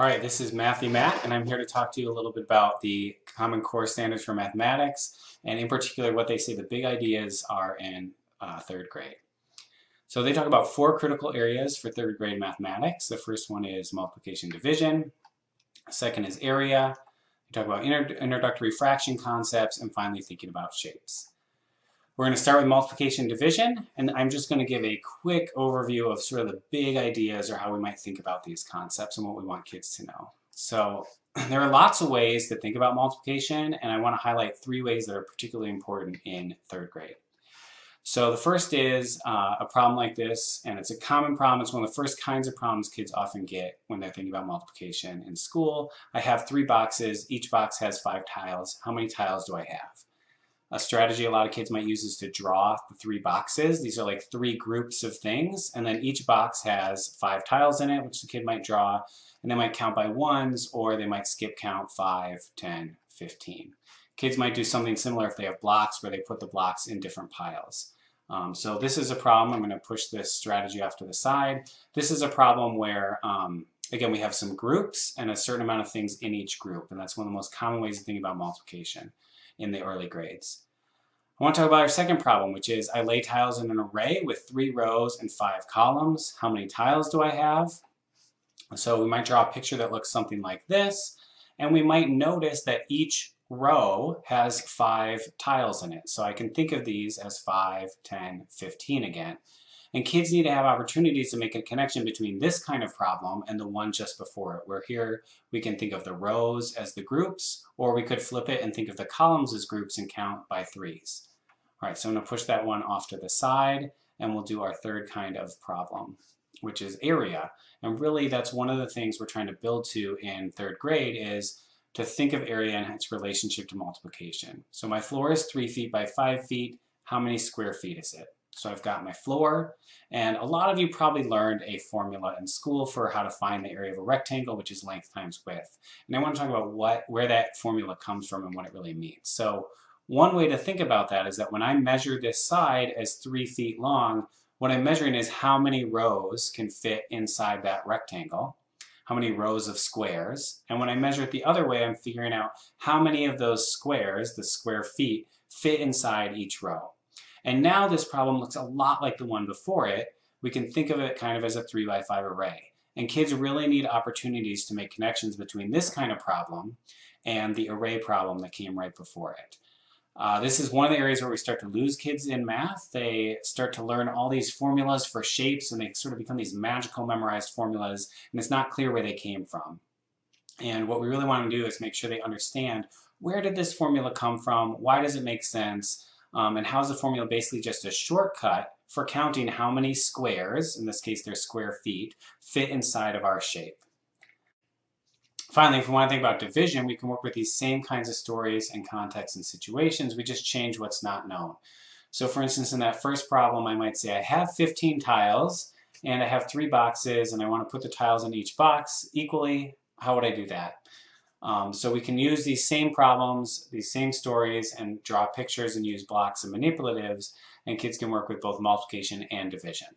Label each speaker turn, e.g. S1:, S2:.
S1: All right, this is Mathy Matt, and I'm here to talk to you a little bit about the Common Core Standards for Mathematics, and in particular what they say the big ideas are in uh, third grade. So they talk about four critical areas for third grade mathematics. The first one is multiplication division. Second is area. They talk about introductory fraction concepts, and finally thinking about shapes. We're going to start with multiplication division, and I'm just going to give a quick overview of sort of the big ideas or how we might think about these concepts and what we want kids to know. So there are lots of ways to think about multiplication, and I want to highlight three ways that are particularly important in third grade. So the first is uh, a problem like this, and it's a common problem. It's one of the first kinds of problems kids often get when they're thinking about multiplication in school. I have three boxes. Each box has five tiles. How many tiles do I have? A strategy a lot of kids might use is to draw the three boxes. These are like three groups of things, and then each box has five tiles in it, which the kid might draw, and they might count by ones, or they might skip count 5, 10, 15. Kids might do something similar if they have blocks where they put the blocks in different piles. Um, so this is a problem. I'm going to push this strategy off to the side. This is a problem where, um, again, we have some groups and a certain amount of things in each group, and that's one of the most common ways to think about multiplication in the early grades. I want to talk about our second problem, which is I lay tiles in an array with three rows and five columns. How many tiles do I have? So we might draw a picture that looks something like this, and we might notice that each row has five tiles in it. So I can think of these as 5, 10, 15 again. And kids need to have opportunities to make a connection between this kind of problem and the one just before it, where here we can think of the rows as the groups, or we could flip it and think of the columns as groups and count by threes. All right, so I'm to push that one off to the side, and we'll do our third kind of problem, which is area. And really, that's one of the things we're trying to build to in third grade is to think of area and its relationship to multiplication. So my floor is 3 feet by 5 feet. How many square feet is it? So I've got my floor, and a lot of you probably learned a formula in school for how to find the area of a rectangle, which is length times width. And I want to talk about what where that formula comes from and what it really means. So one way to think about that is that when I measure this side as three feet long, what I'm measuring is how many rows can fit inside that rectangle, how many rows of squares. And when I measure it the other way, I'm figuring out how many of those squares, the square feet, fit inside each row. And now this problem looks a lot like the one before it. We can think of it kind of as a 3 by 5 array. And kids really need opportunities to make connections between this kind of problem and the array problem that came right before it. Uh, this is one of the areas where we start to lose kids in math. They start to learn all these formulas for shapes and they sort of become these magical memorized formulas and it's not clear where they came from. And what we really want to do is make sure they understand where did this formula come from, why does it make sense, um, and how's the formula basically just a shortcut for counting how many squares, in this case they're square feet, fit inside of our shape. Finally, if we want to think about division, we can work with these same kinds of stories and contexts and situations. We just change what's not known. So for instance, in that first problem, I might say I have 15 tiles and I have three boxes and I want to put the tiles in each box equally. How would I do that? Um, so we can use these same problems, these same stories, and draw pictures and use blocks and manipulatives, and kids can work with both multiplication and division.